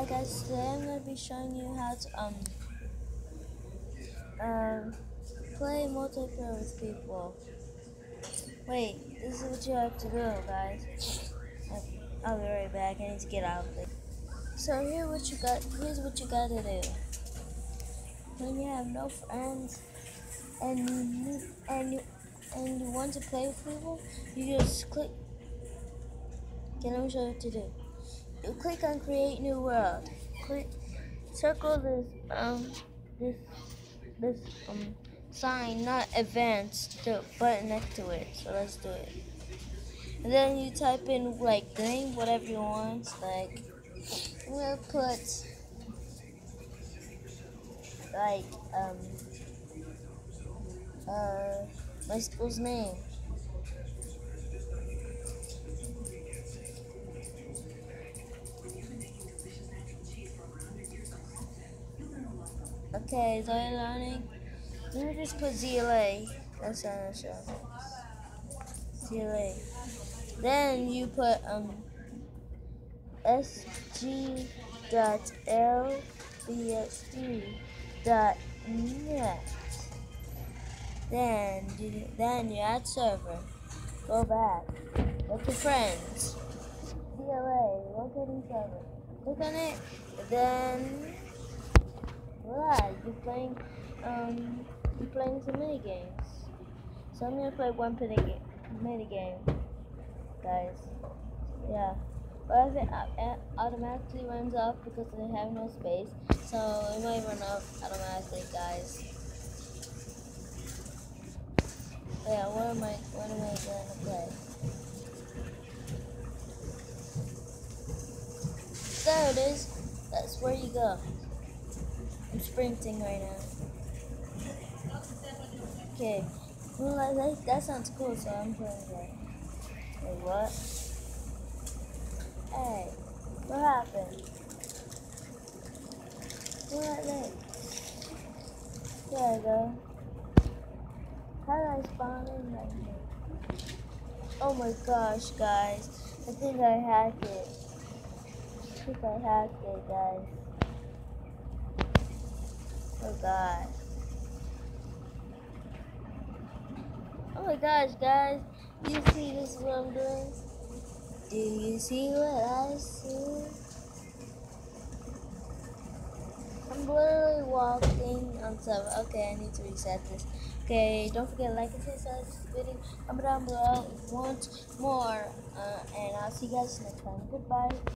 Hi guys, today I'm going to be showing you how to um um play multiplayer with people. Wait, this is what you have to do, guys. I'll be right back. I need to get out of it. So here what you got. Here's what you got to do. When you have no friends and you and you and you want to play with people, you just click. Okay, me show you what to do click on create new world. Click circle this um this this um sign, not advanced, the button next to it. So let's do it. And then you type in like name, whatever you want. Like gonna put like um uh my school's name. Okay, so you're learning. Let me just put ZLA. That's on the show. ZLA. Then you put um sg dot lbsd dot net. Then you, then you add server. Go back. Look at friends. ZLA. Locating server. Click on it. Then Right, you're playing, um, you're playing some mini games. So I'm gonna play one mini game, mini game, guys. Yeah, but if it automatically runs off because they have no space, so it might run off automatically, guys. But yeah, what am I, what am I gonna play? There it is. That's where you go. I'm sprinting right now. Okay. Well, that, that sounds cool, so I'm playing that. Wait, what? Hey, what happened? What? There I go. How did I spawn in right here? Oh my gosh, guys. I think I hacked it. I think I hacked it, guys. Oh god. Oh my gosh, guys. Do you see this what I'm doing? Do you see what I see? I'm literally walking on top. Okay, I need to reset this. Okay, don't forget to like and subscribe to this video. Comment down below if you want more. Uh, and I'll see you guys next time. Goodbye.